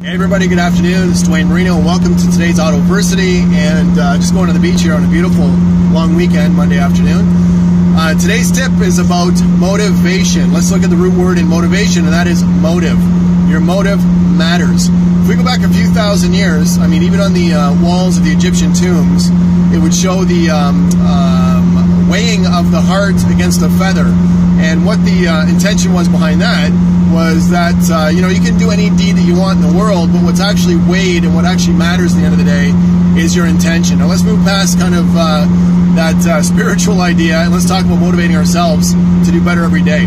Hey everybody, good afternoon. This is Duane Marino, welcome to today's Autoversity. And uh, just going to the beach here on a beautiful long weekend, Monday afternoon. Uh, today's tip is about motivation. Let's look at the root word in motivation, and that is motive. Your motive matters. If we go back a few thousand years, I mean, even on the uh, walls of the Egyptian tombs, it would show the um, um, of the heart against a feather. And what the uh, intention was behind that was that uh, you know you can do any deed that you want in the world, but what's actually weighed and what actually matters at the end of the day is your intention. Now let's move past kind of uh, that uh, spiritual idea and let's talk about motivating ourselves to do better every day.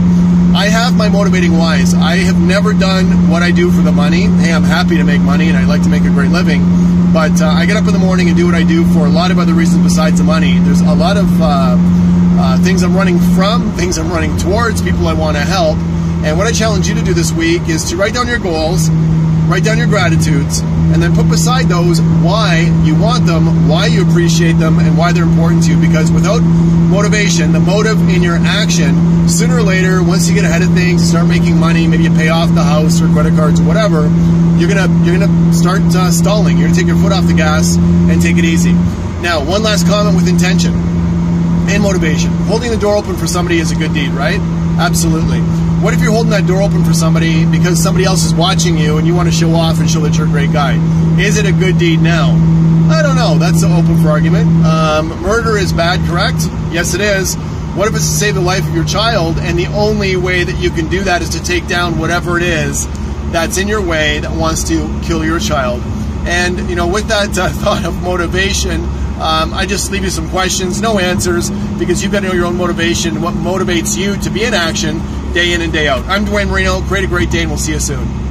I have my motivating whys. I have never done what I do for the money. Hey, I'm happy to make money and I like to make a great living, but uh, I get up in the morning and do what I do for a lot of other reasons besides the money. There's a lot of uh, things I'm running from, things I'm running towards, people I want to help and what I challenge you to do this week is to write down your goals, write down your gratitudes, and then put beside those why you want them, why you appreciate them, and why they're important to you. Because without motivation, the motive in your action, sooner or later, once you get ahead of things, start making money, maybe you pay off the house or credit cards or whatever, you're gonna you're gonna start uh, stalling. You're gonna take your foot off the gas and take it easy. Now, one last comment with intention motivation. Holding the door open for somebody is a good deed, right? Absolutely. What if you're holding that door open for somebody because somebody else is watching you and you want to show off and show that you're a great guy? Is it a good deed now? I don't know. That's open for argument. Um, murder is bad, correct? Yes, it is. What if it's to save the life of your child and the only way that you can do that is to take down whatever it is that's in your way that wants to kill your child? And, you know, with that uh, thought of motivation, um, I just leave you some questions, no answers, because you've got to know your own motivation, what motivates you to be in action day in and day out. I'm Duane Marino. Create a great day, and we'll see you soon.